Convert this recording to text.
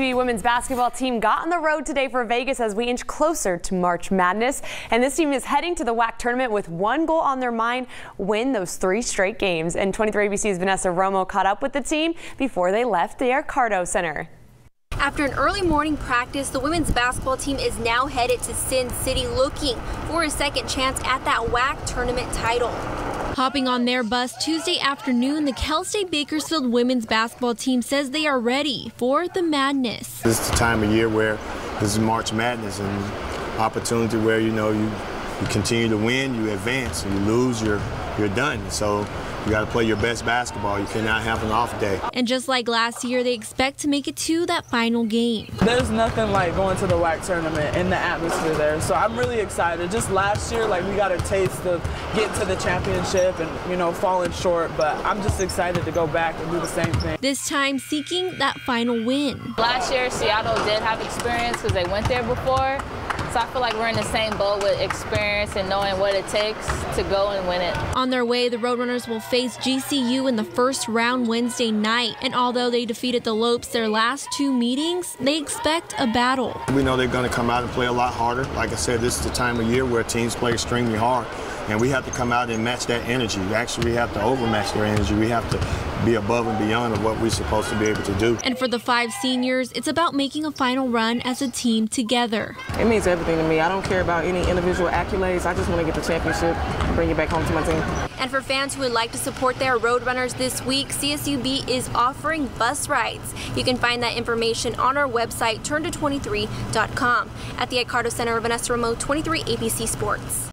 The women's basketball team got on the road today for Vegas as we inch closer to March Madness. And this team is heading to the WAC tournament with one goal on their mind, win those three straight games. And 23 ABC's Vanessa Romo caught up with the team before they left the Icardo Center. After an early morning practice, the women's basketball team is now headed to Sin City looking for a second chance at that WAC tournament title. Hopping on their bus Tuesday afternoon, the Cal State Bakersfield women's basketball team says they are ready for the madness. This is the time of year where this is March Madness and opportunity where you know you, you continue to win, you advance, you lose, you're you're done. So you got to play your best basketball. You cannot have an off day. And just like last year, they expect to make it to that final game. There's nothing like going to the WAC tournament and the atmosphere there. So I'm really excited. Just last year, like we got a taste of getting to the championship and, you know, falling short. But I'm just excited to go back and do the same thing. This time seeking that final win. Last year, Seattle did have experience because they went there before. So I feel like we're in the same boat with experience and knowing what it takes to go and win it. On their way, the Roadrunners will face GCU in the first round Wednesday night. And although they defeated the Lopes their last two meetings, they expect a battle. We know they're going to come out and play a lot harder. Like I said, this is the time of year where teams play extremely hard. And we have to come out and match that energy. Actually, we have to overmatch their energy. We have to be above and beyond of what we're supposed to be able to do. And for the five seniors, it's about making a final run as a team together. It means everything to me. I don't care about any individual accolades. I just want to get the championship and bring it back home to my team. And for fans who would like to support their Roadrunners this week, CSUB is offering bus rides. You can find that information on our website, turnto23.com. At the Icardo Center, Vanessa Romo, 23 ABC Sports.